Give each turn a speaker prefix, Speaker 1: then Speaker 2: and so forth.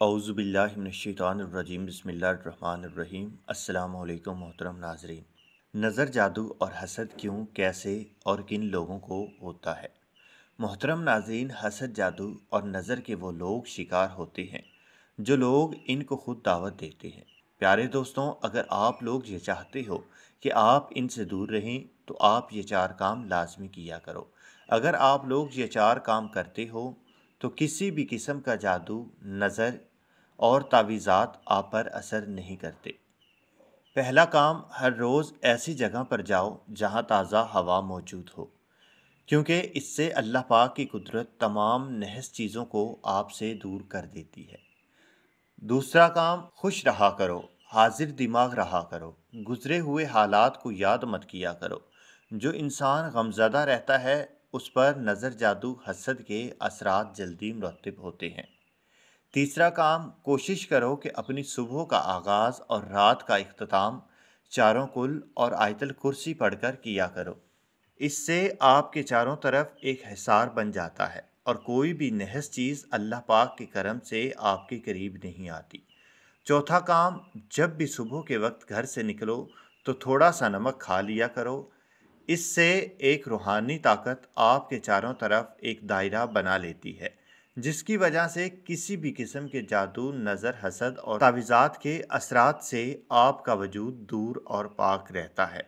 Speaker 1: اعوذ باللہ من الشیطان الرجیم، بسم اللہ الرحمن الرحیم۔ السلام علیکم محترم ناظرین۔ نظر جادو اور حسد کیوں، کیسے اور کن لوگوں کو ہوتا ہے؟ محترم ناظرین، حسد جادو اور نظر کے وہ لوگ شکار ہوتے ہیں جو لوگ ان کو خود دعوت دیتے ہیں۔ پیارے دوستوں، اگر آپ لوگ یہ چاہتے ہو کہ آپ ان سے دور رہیں، تو آپ یہ چار کام لازمی کیا کرو۔ اگر آپ لوگ یہ چار کام کرتے ہو، تو کسی بھی قسم کا جادو، نظر اور تعویذات آپ پر اثر نہیں کرتے۔ پہلا کام، ہر روز ایسی جگہ پر جاؤ جہاں تازہ ہوا موجود ہو، کیونکہ اس سے اللہ پاک کی قدرت تمام نحس چیزوں کو آپ سے دور کر دیتی ہے۔ دوسرا کام، خوش رہا کرو، حاضر دماغ رہا کرو، گزرے ہوئے حالات کو یاد مت کیا کرو۔ جو انسان غمزدہ رہتا ہے، اس پر نظر جادو حسد کے اثرات جلدی مرتب ہوتے ہیں۔ تیسرا کام، کوشش کرو کہ اپنی صبح کا آغاز اور رات کا اختتام چاروں کل اور آیت الکرسی پڑھ کر کیا کرو۔ اس سے آپ کے چاروں طرف ایک حصار بن جاتا ہے اور کوئی بھی نحس چیز اللہ پاک کے کرم سے آپ کے قریب نہیں آتی۔ چوتھا کام، جب بھی صبح کے وقت گھر سے نکلو تو تھوڑا سا نمک کھا لیا کرو۔ اس سے ایک روحانی طاقت آپ کے چاروں طرف ایک دائرہ بنا لیتی ہے۔ جس کی وجہ سے کسی بھی قسم کے جادو، نظر، حسد اور تعویذات کے اثرات سے آپ کا وجود دور اور پاک رہتا ہے۔